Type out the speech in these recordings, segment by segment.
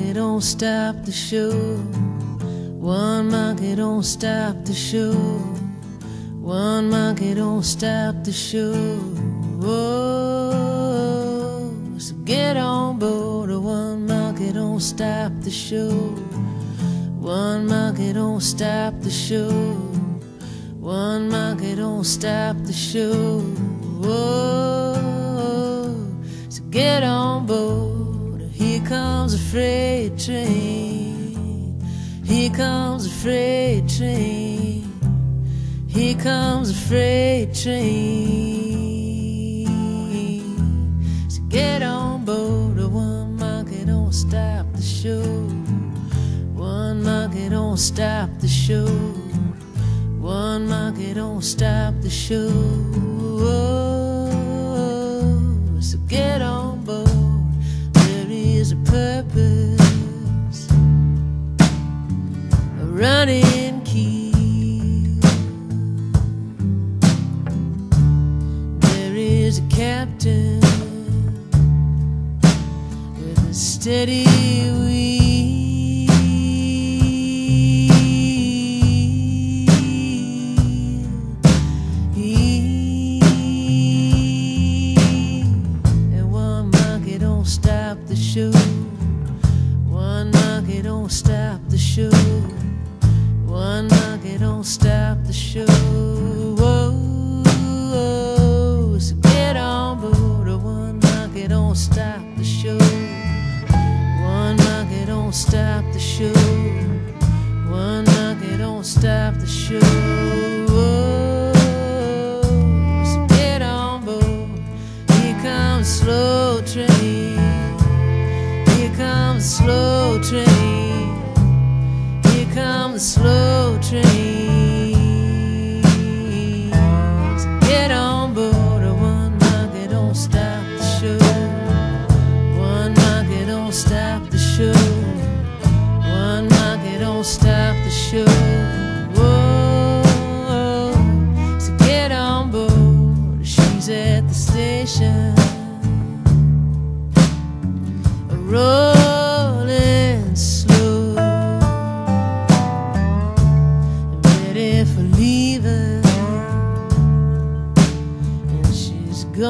Monkey don't stop the show. One monkey don't stop the show. One monkey don't stop the show. Oh, so get on board. One monkey don't stop the show. One monkey don't stop the show. One monkey don't stop the show. Oh, so get on freight train. Here comes a freight train. Here comes a freight train. So get on board. One monkey don't stop the show. One monkey don't stop the show. One monkey don't stop the show. Steady wheel. And one monkey don't stop the show. One monkey don't stop the show. One monkey don't stop the show.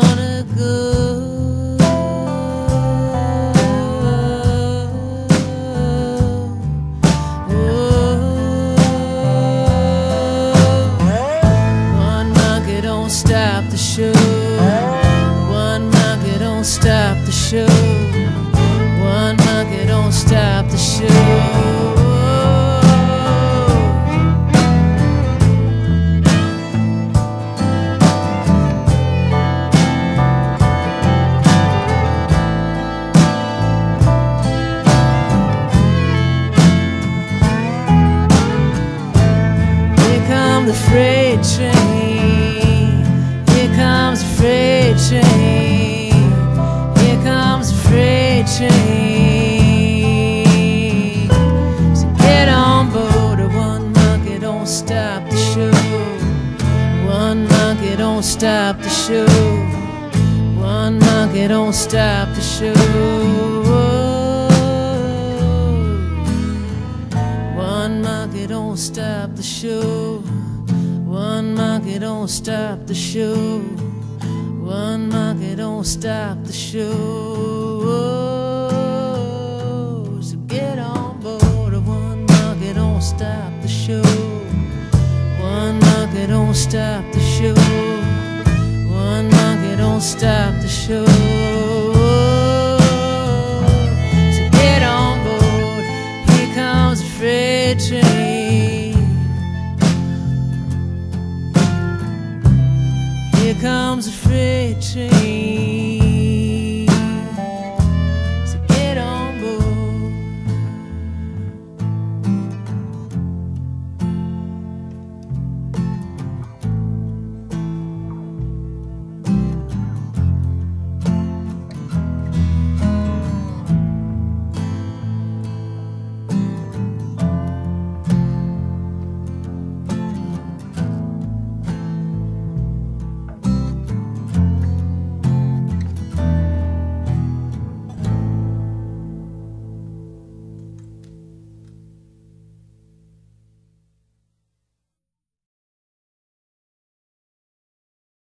Gonna go. The freight train. Here comes the freight train. Here comes the freight train. So get on board. One monkey don't stop the show. One monkey don't stop the show. One monkey don't stop the show. Stop the show. One monkey don't stop the show. So get on board. One monkey don't stop the show. One monkey don't stop the show. One monkey don't stop the show.